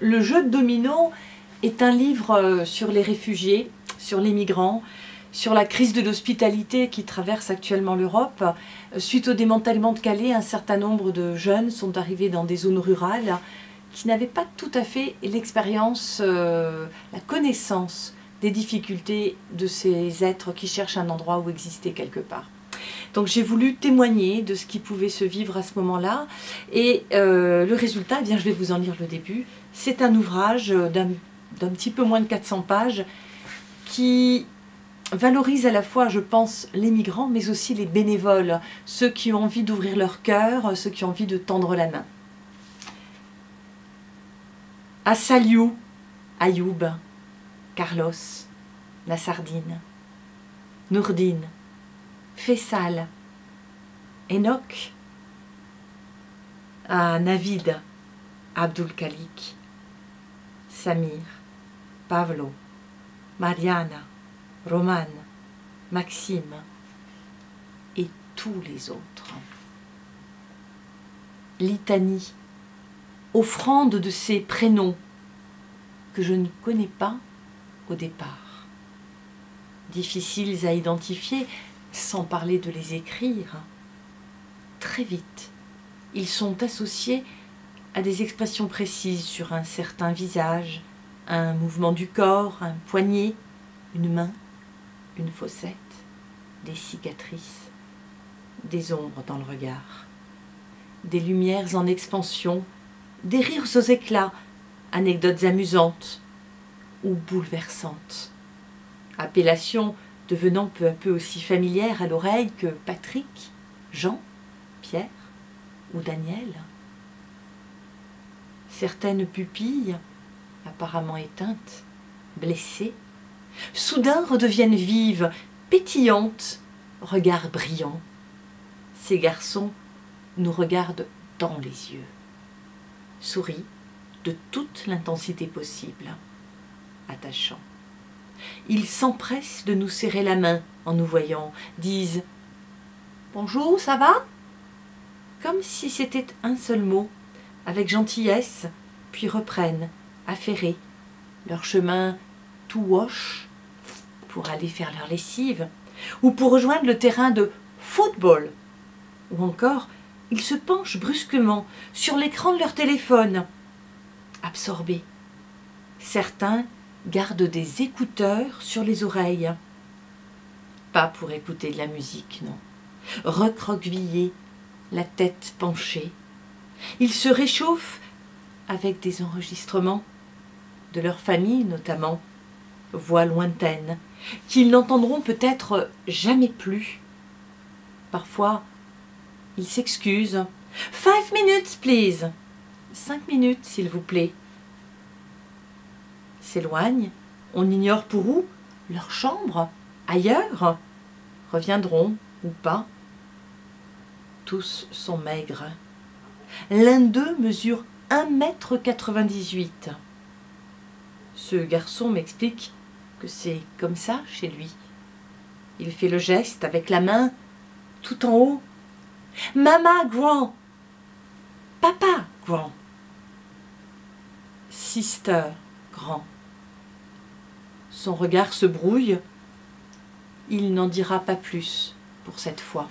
Le jeu de domino est un livre euh, sur les réfugiés, sur les migrants, sur la crise de l'hospitalité qui traverse actuellement l'Europe. Suite au démantèlement de Calais, un certain nombre de jeunes sont arrivés dans des zones rurales qui n'avaient pas tout à fait l'expérience, euh, la connaissance des difficultés de ces êtres qui cherchent un endroit où exister quelque part. Donc j'ai voulu témoigner de ce qui pouvait se vivre à ce moment-là. Et euh, le résultat, eh bien, je vais vous en lire le début. C'est un ouvrage d'un petit peu moins de 400 pages qui valorise à la fois, je pense, les migrants, mais aussi les bénévoles, ceux qui ont envie d'ouvrir leur cœur, ceux qui ont envie de tendre la main. Assaliou, Ayoub, Carlos, la Nourdine, Fessal, Enoch, à Navid, Abdul Samir, Pavlo, Mariana, Romane, Maxime. Et tous les autres. Litanie, offrande de ces prénoms que je ne connais pas au départ. Difficiles à identifier, sans parler de les écrire. Très vite, ils sont associés à des expressions précises sur un certain visage, un mouvement du corps, un poignet, une main, une fossette, des cicatrices, des ombres dans le regard, des lumières en expansion, des rires aux éclats, anecdotes amusantes ou bouleversantes. Appellation devenant peu à peu aussi familière à l'oreille que Patrick, Jean, Pierre ou Daniel. Certaines pupilles, apparemment éteintes, blessées, soudain redeviennent vives, pétillantes, regard brillant. Ces garçons nous regardent dans les yeux, sourient de toute l'intensité possible, attachant. Ils s'empressent de nous serrer la main en nous voyant, disent Bonjour, ça va? Comme si c'était un seul mot, avec gentillesse, puis reprennent, affairés, leur chemin tout wash pour aller faire leur lessive, ou pour rejoindre le terrain de football, ou encore ils se penchent brusquement sur l'écran de leur téléphone, absorbés. Certains gardent des écouteurs sur les oreilles. Pas pour écouter de la musique, non. Recroquevillés, la tête penchée. Ils se réchauffent avec des enregistrements de leur famille notamment, voix lointaines, qu'ils n'entendront peut-être jamais plus. Parfois, ils s'excusent. Five minutes, please. Cinq minutes, s'il vous plaît. S'éloignent, on ignore pour où, leur chambre, ailleurs, reviendront ou pas. Tous sont maigres. L'un d'eux mesure un mètre quatre-vingt-dix-huit. Ce garçon m'explique que c'est comme ça chez lui. Il fait le geste avec la main tout en haut. Mama grand. Papa grand. Sister grand. Son regard se brouille. Il n'en dira pas plus pour cette fois.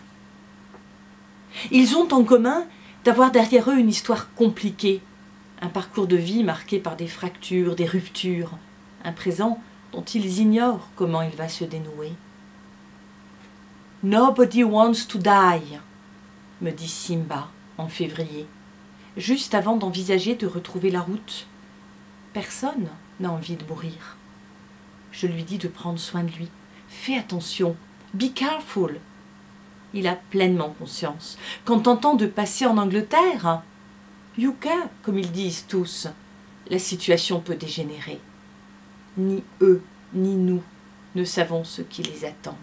Ils ont en commun d'avoir derrière eux une histoire compliquée, un parcours de vie marqué par des fractures, des ruptures, un présent dont ils ignorent comment il va se dénouer. Nobody wants to die, me dit Simba en février, juste avant d'envisager de retrouver la route. Personne n'a envie de mourir. Je lui dis de prendre soin de lui. Fais attention. Be careful. Il a pleinement conscience qu'en tentant de passer en Angleterre, Yuka, comme ils disent tous, la situation peut dégénérer. Ni eux, ni nous ne savons ce qui les attend.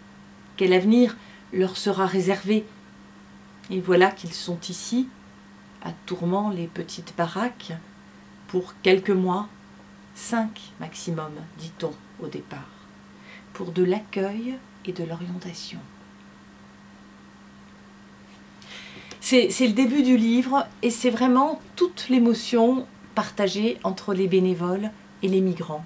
Quel avenir leur sera réservé? Et voilà qu'ils sont ici, à Tourment les petites baraques, pour quelques mois, cinq maximum, dit-on au départ, pour de l'accueil et de l'orientation. C'est le début du livre et c'est vraiment toute l'émotion partagé entre les bénévoles et les migrants.